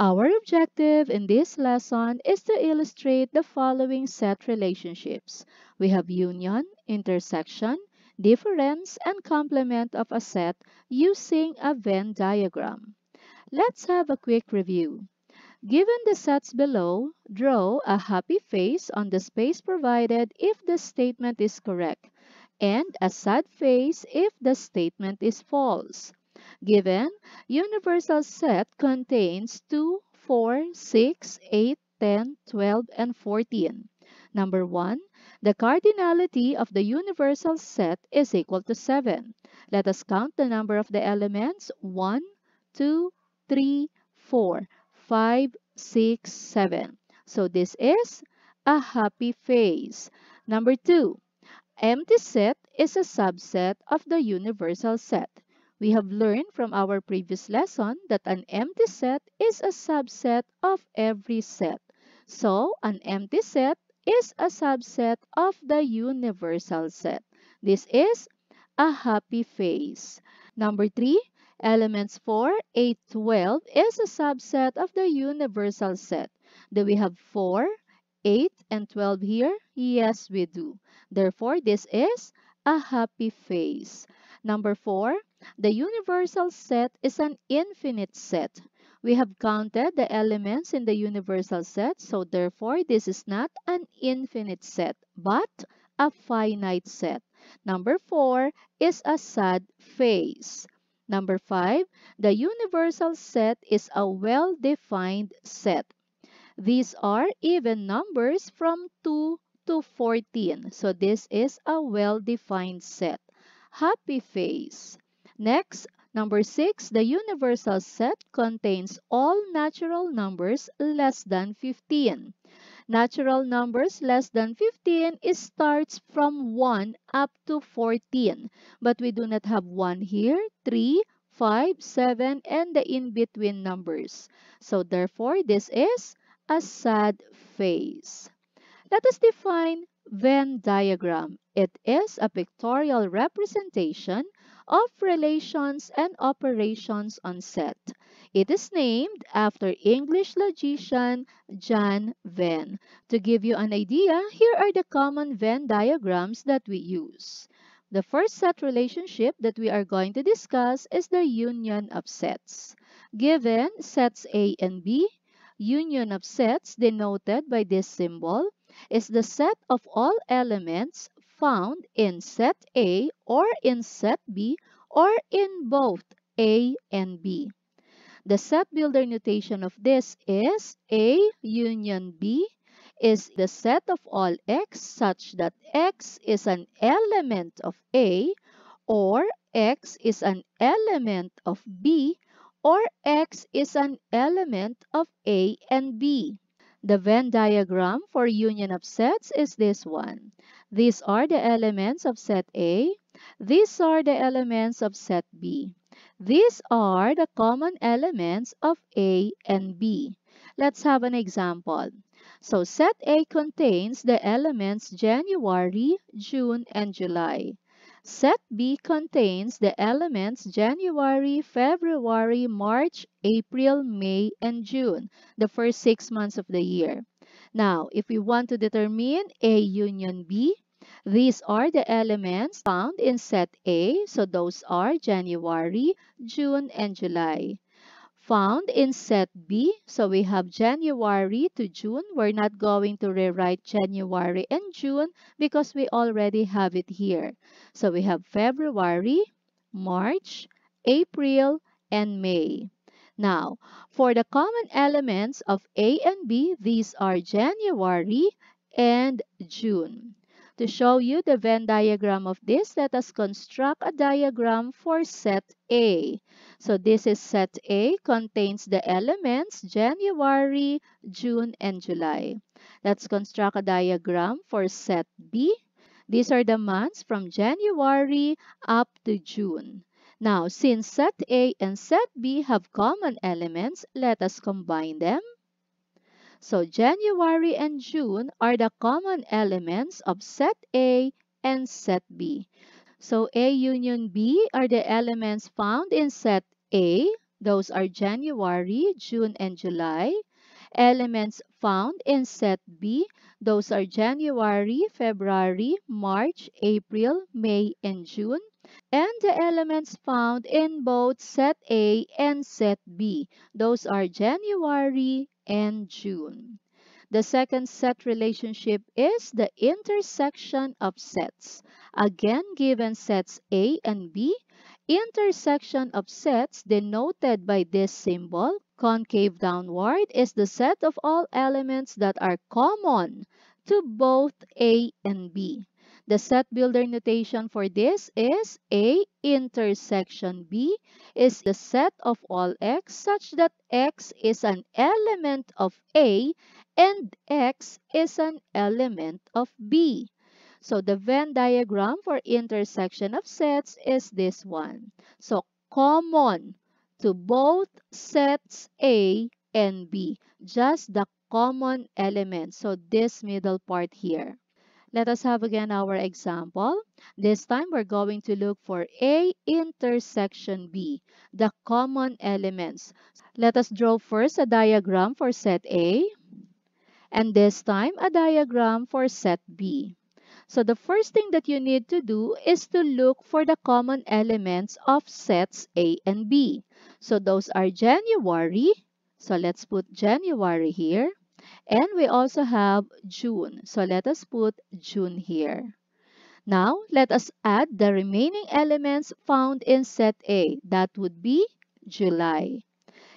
Our objective in this lesson is to illustrate the following set relationships. We have union, intersection, difference, and complement of a set using a Venn diagram. Let's have a quick review. Given the sets below, draw a happy face on the space provided if the statement is correct and a sad face if the statement is false. Given, universal set contains 2, 4, 6, 8, 10, 12, and 14. Number 1. The cardinality of the universal set is equal to 7. Let us count the number of the elements 1, 2, 3, 4, 5, 6, 7. So this is a happy face. Number 2. Empty set is a subset of the universal set. We have learned from our previous lesson that an empty set is a subset of every set. So, an empty set is a subset of the universal set. This is a happy face. Number 3, elements 4, 8, 12 is a subset of the universal set. Do we have 4, 8, and 12 here? Yes, we do. Therefore, this is a happy face. Number 4, the universal set is an infinite set. We have counted the elements in the universal set, so therefore this is not an infinite set, but a finite set. Number 4 is a sad face. Number 5, the universal set is a well-defined set. These are even numbers from 2 to 14, so this is a well-defined set. Happy face. Next, number 6, the universal set contains all natural numbers less than 15. Natural numbers less than 15 is starts from 1 up to 14. But we do not have 1 here, 3, 5, 7, and the in-between numbers. So therefore, this is a sad face. Let us define Venn diagram. It is a pictorial representation of relations and operations on set. It is named after English logician John Venn. To give you an idea, here are the common Venn diagrams that we use. The first set relationship that we are going to discuss is the union of sets. Given sets A and B, union of sets denoted by this symbol is the set of all elements found in set A or in set B or in both A and B. The set builder notation of this is A union B is the set of all x such that x is an element of A or x is an element of B or x is an element of A and B. The Venn diagram for union of sets is this one. These are the elements of set A. These are the elements of set B. These are the common elements of A and B. Let's have an example. So set A contains the elements January, June, and July. Set B contains the elements January, February, March, April, May, and June, the first six months of the year. Now, if we want to determine A union B, these are the elements found in set A, so those are January, June, and July found in set B. So we have January to June. We're not going to rewrite January and June because we already have it here. So we have February, March, April, and May. Now, for the common elements of A and B, these are January and June. To show you the Venn diagram of this, let us construct a diagram for set A. So this is set A, contains the elements January, June, and July. Let's construct a diagram for set B. These are the months from January up to June. Now, since set A and set B have common elements, let us combine them. So January and June are the common elements of set A and set B. So A union B are the elements found in set A Those are January, June, and July. Elements found in set B, those are January, February, March, April, May, and June. And the elements found in both set A and set B, those are January and June. The second set relationship is the intersection of sets. Again, given sets A and B, intersection of sets denoted by this symbol, concave downward, is the set of all elements that are common to both A and B. The set builder notation for this is A intersection B is the set of all x such that x is an element of A and x is an element of B. So the Venn diagram for intersection of sets is this one. So common to both sets A and B, just the common element. So this middle part here. Let us have again our example. This time we're going to look for A intersection B, the common elements. Let us draw first a diagram for set A and this time a diagram for set B. So the first thing that you need to do is to look for the common elements of sets A and B. So those are January. So let's put January here. And we also have June. So let us put June here. Now, let us add the remaining elements found in set A. That would be July.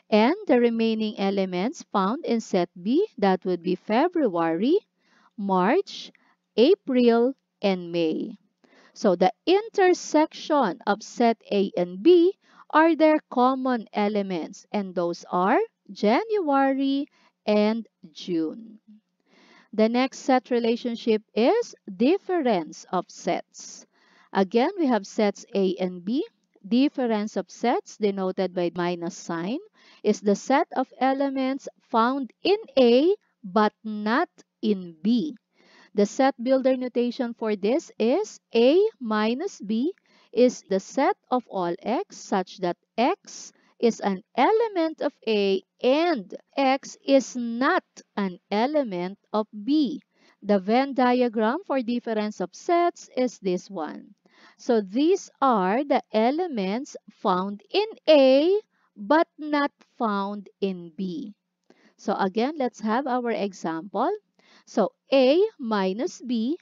And the remaining elements found in set B, that would be February, March, April, and May. So the intersection of set A and B are their common elements and those are January and June. The next set relationship is difference of sets. Again, we have sets A and B. Difference of sets denoted by minus sign is the set of elements found in A but not in B. The set builder notation for this is A minus B is the set of all x such that x is an element of A and X is not an element of B. The Venn diagram for difference of sets is this one. So these are the elements found in A but not found in B. So again, let's have our example. So A minus B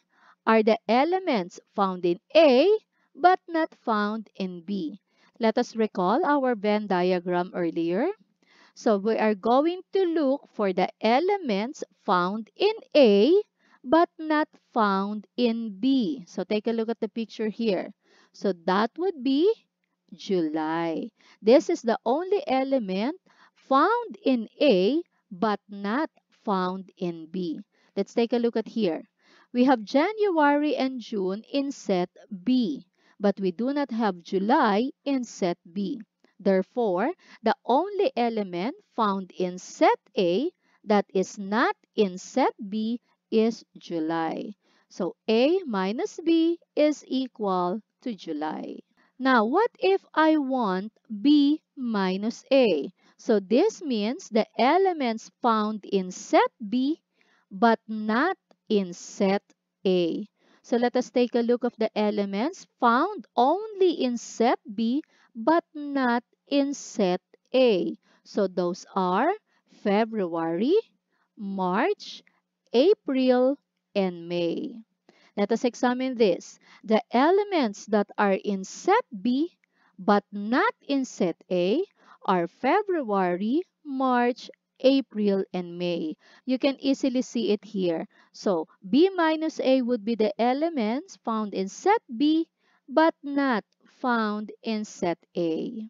are the elements found in A but not found in B. Let us recall our Venn diagram earlier. So we are going to look for the elements found in A but not found in B. So take a look at the picture here. So that would be July. This is the only element found in A but not found in B. Let's take a look at here. We have January and June in set B but we do not have July in set B. Therefore, the only element found in set A that is not in set B is July. So A minus B is equal to July. Now, what if I want B minus A? So this means the elements found in set B but not in set A. So let us take a look of the elements found only in set B but not in set A. So those are February, March, April, and May. Let us examine this. The elements that are in set B but not in set A are February, March, April, and May. You can easily see it here. So, B minus A would be the elements found in set B but not found in set A.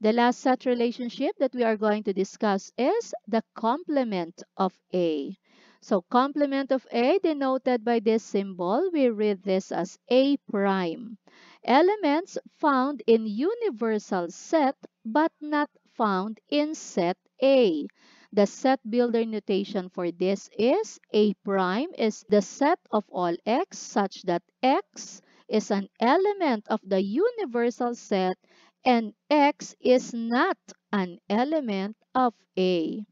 The last set relationship that we are going to discuss is the complement of A. So complement of A denoted by this symbol, we read this as A prime. Elements found in universal set but not found in set A. The set builder notation for this is A prime is the set of all x such that x is an element of the universal set and x is not an element of A.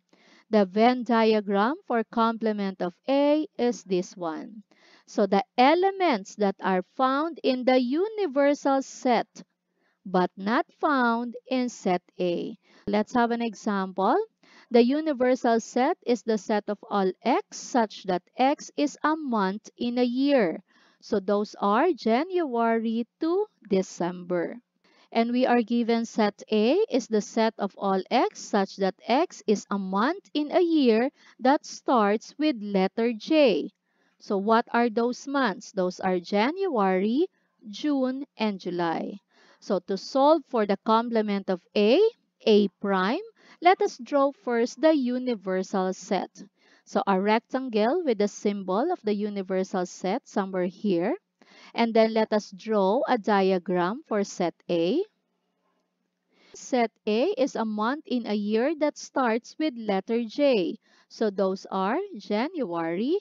The Venn diagram for complement of A is this one. So the elements that are found in the universal set but not found in set A. Let's have an example. The universal set is the set of all x such that x is a month in a year. So those are January to December. And we are given set A is the set of all x such that x is a month in a year that starts with letter J. So what are those months? Those are January, June, and July. So to solve for the complement of A, A prime, let us draw first the universal set. So a rectangle with the symbol of the universal set somewhere here. And then let us draw a diagram for set A. Set A is a month in a year that starts with letter J. So those are January,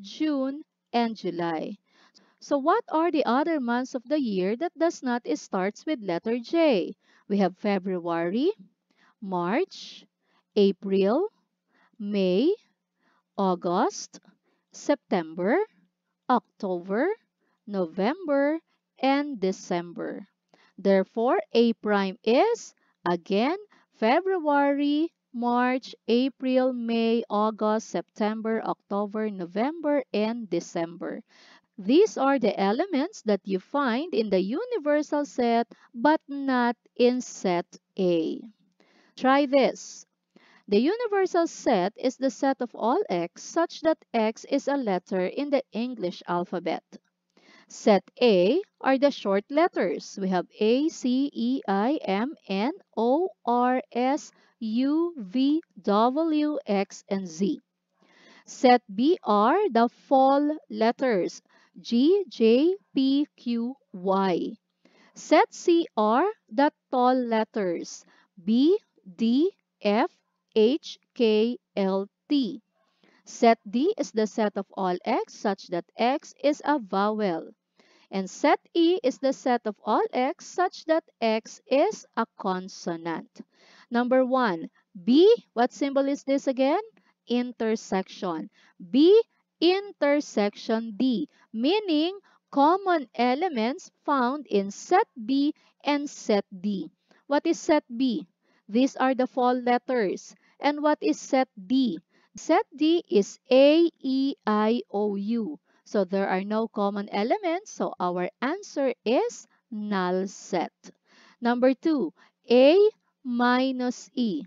June, and July. So what are the other months of the year that does not starts with letter J? We have February, March, April, May, August, September, October, November, and December. Therefore, A prime is, again, February, March, April, May, August, September, October, November, and December. These are the elements that you find in the universal set but not in set A. Try this. The universal set is the set of all x such that x is a letter in the English alphabet. Set A are the short letters. We have A, C, E, I, M, N, O, R, S, U, V, W, X, and Z. Set B are the fall letters. G, J, P, Q, Y. Set C are the tall letters B, D, F, H, K, L, T. Set D is the set of all x such that x is a vowel. And set E is the set of all x such that x is a consonant. Number one, B, what symbol is this again? Intersection. B intersection D, meaning common elements found in set B and set D. What is set B? These are the fall letters. And what is set D? Set D is A, E, I, O, U. So there are no common elements, so our answer is null set. Number two, A minus E.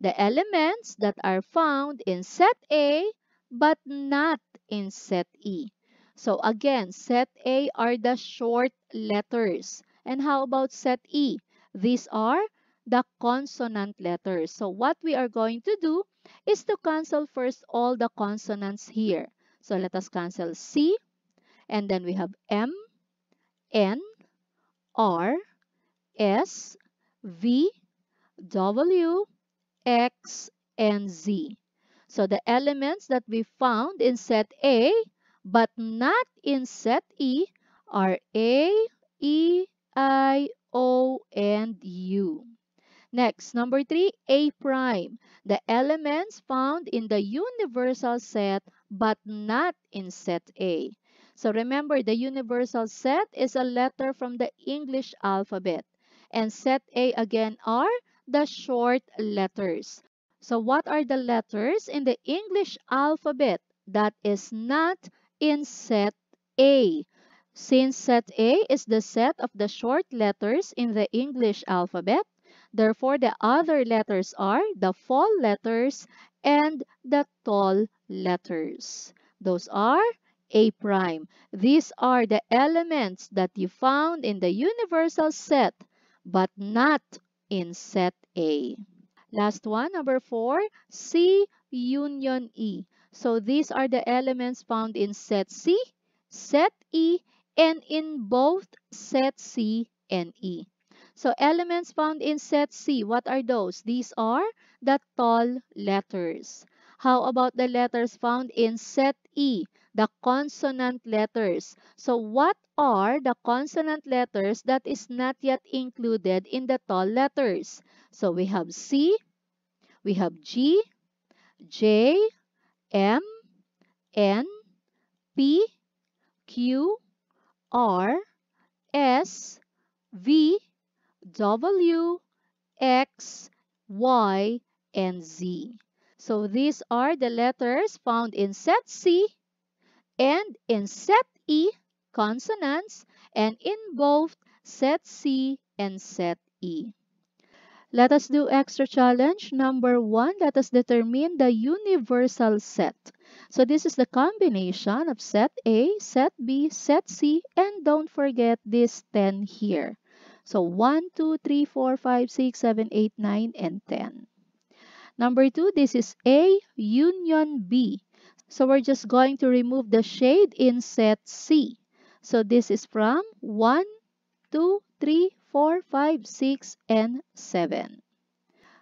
The elements that are found in set A but not in set E. So again, set A are the short letters. And how about set E? These are the consonant letters. So what we are going to do is to cancel first all the consonants here. So let us cancel C, and then we have M, N, R, S, V, W, X, and Z. So the elements that we found in set A but not in set E are A, E, I, O, and U. Next, number three, A prime. The elements found in the universal set but not in set A. So remember, the universal set is a letter from the English alphabet. And set A again are the short letters. So what are the letters in the English alphabet that is not in set A? Since set A is the set of the short letters in the English alphabet, therefore the other letters are the fall letters and the tall letters. Those are A prime. These are the elements that you found in the universal set but not in set A. Last one, number four, C union E. So these are the elements found in set C, set E, and in both set C and E. So elements found in set C, what are those? These are the tall letters. How about the letters found in set E, the consonant letters? So what are the consonant letters that is not yet included in the tall letters. So we have C, we have G, J, M, N, P, Q, R, S, V, W, X, Y, and Z. So these are the letters found in set C and in set E consonants and in both set C and set E. Let us do extra challenge number one. Let us determine the universal set. So this is the combination of set A, set B, set C, and don't forget this 10 here. So 1, 2, 3, 4, 5, 6, 7, 8, 9, and 10. Number 2, this is A union B. So we're just going to remove the shade in set C. So this is from 1, 2, 3, 4, 5, 6, and 7.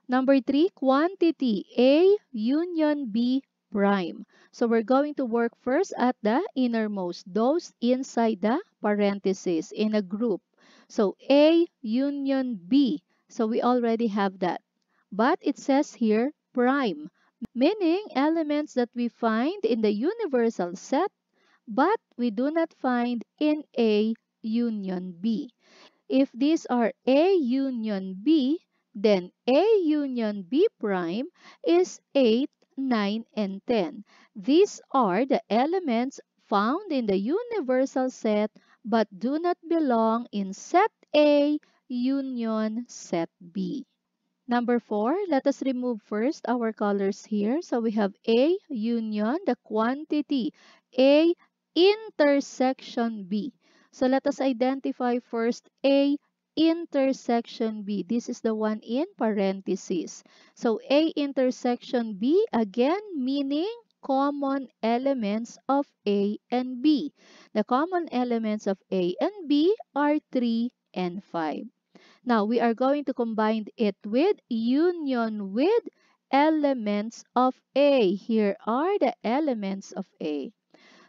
Number 3, quantity A union B prime. So we're going to work first at the innermost, those inside the parentheses in a group. So A union B. So we already have that. But it says here prime, meaning elements that we find in the universal set but we do not find in A union B. If these are A union B, then A union B prime is 8, 9, and 10. These are the elements found in the universal set but do not belong in set A union set B. Number 4, let us remove first our colors here. So we have A union, the quantity. A intersection B. So let us identify first A intersection B. This is the one in parentheses. So A intersection B, again, meaning common elements of A and B. The common elements of A and B are 3 and 5. Now, we are going to combine it with union with elements of A. Here are the elements of A.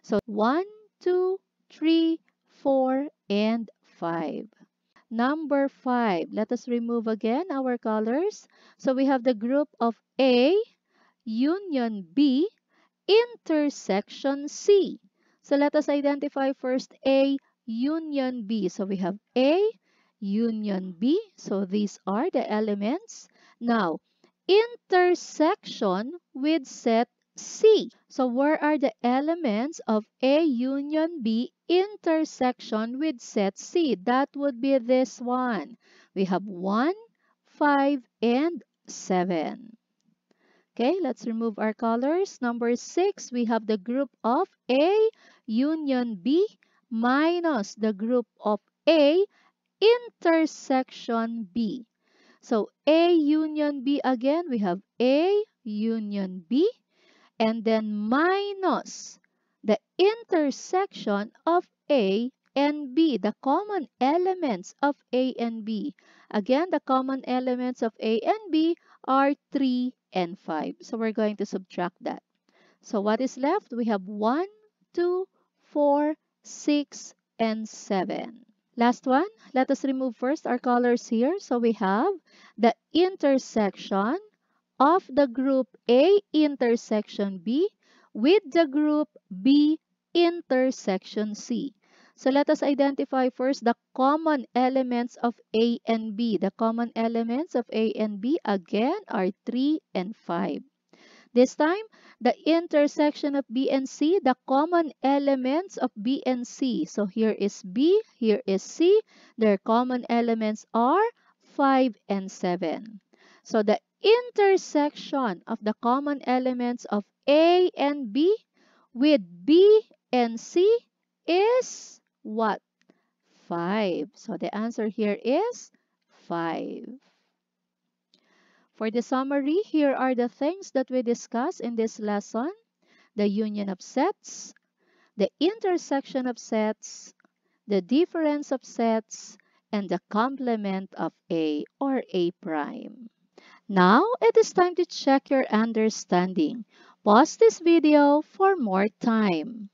So 1, 2, 3, 4, and 5. Number 5, let us remove again our colors. So we have the group of A, union B, intersection C. So let us identify first A, union B. So we have A, union B. So these are the elements. Now, intersection with set C. So where are the elements of A union B intersection with set C? That would be this one. We have 1, 5, and 7. Okay, let's remove our colors. Number 6, we have the group of A union B minus the group of A intersection B. So A union B again, we have A union B and then minus the intersection of A and B, the common elements of A and B. Again, the common elements of A and B are 3 and 5. So we're going to subtract that. So what is left? We have 1, 2, 4, 6, and 7. Last one, let us remove first our colors here. So we have the intersection of the group A intersection B with the group B intersection C. So let us identify first the common elements of A and B. The common elements of A and B again are 3 and 5. This time, the intersection of B and C, the common elements of B and C. So here is B, here is C. Their common elements are 5 and 7. So the intersection of the common elements of A and B with B and C is what? 5. So the answer here is 5. For the summary, here are the things that we discussed in this lesson. The union of sets, the intersection of sets, the difference of sets, and the complement of A or A prime. Now it is time to check your understanding. Pause this video for more time.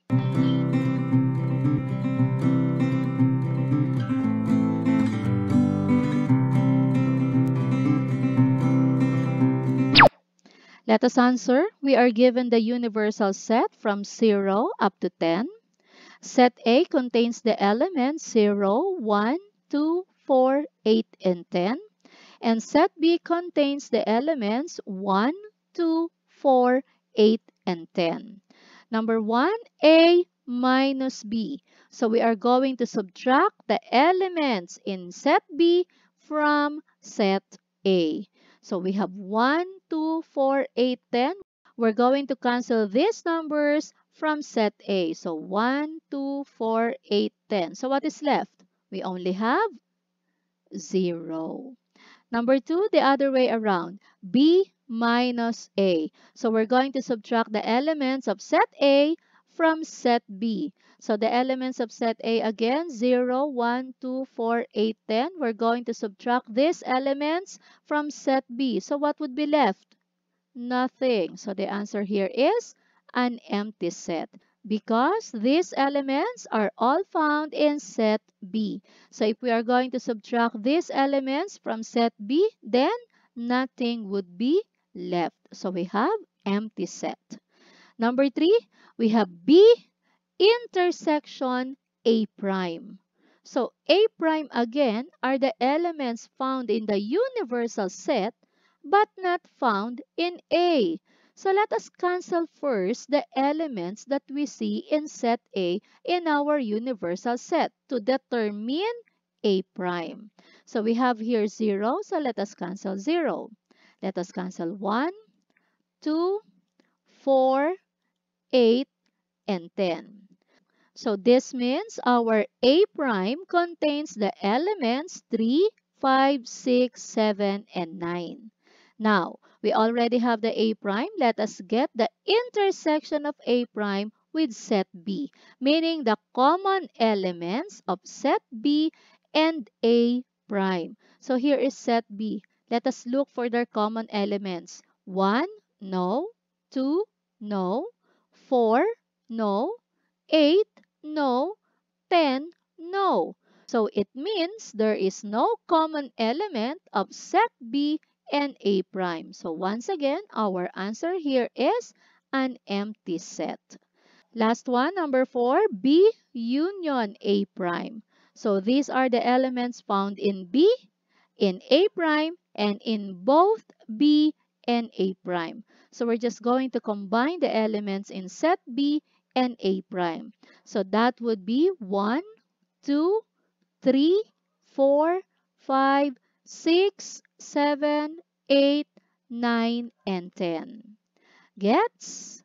Let us answer. We are given the universal set from 0 up to 10. Set A contains the elements 0, 1, 2, 4, 8, and 10. And set B contains the elements 1, 2, 4, 8, and 10. Number 1, A minus B. So we are going to subtract the elements in set B from set A. So we have 1, 2, 4, 8, 10. We're going to cancel these numbers from set A. So 1, 2, 4, 8, 10. So what is left? We only have 0. Number 2, the other way around. B minus A. So we're going to subtract the elements of set A from set B. So the elements of set A again, 0, 1, 2, 4, 8, 10. We're going to subtract these elements from set B. So what would be left? Nothing. So the answer here is an empty set because these elements are all found in set B. So if we are going to subtract these elements from set B, then nothing would be left. So we have empty set. Number three, we have B intersection A prime. So A prime again are the elements found in the universal set but not found in A. So let us cancel first the elements that we see in set A in our universal set to determine A prime. So we have here 0, so let us cancel 0. Let us cancel 1, 2, 4, 8, and 10. So this means our A prime contains the elements 3, 5, 6, 7, and 9. Now, we already have the A prime. Let us get the intersection of A prime with set B, meaning the common elements of set B and A prime. So here is set B. Let us look for their common elements. 1, no. 2, no. 4, no. 8, no. 10, no. So it means there is no common element of set B and A prime. So once again, our answer here is an empty set. Last one, number 4, B union A prime. So these are the elements found in B, in A prime, and in both B and A prime. So we're just going to combine the elements in set B and A prime. So that would be 1, 2, 3, 4, 5, 6, 7, 8, 9, and 10. Gets?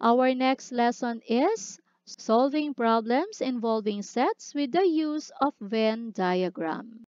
Our next lesson is solving problems involving sets with the use of Venn diagram.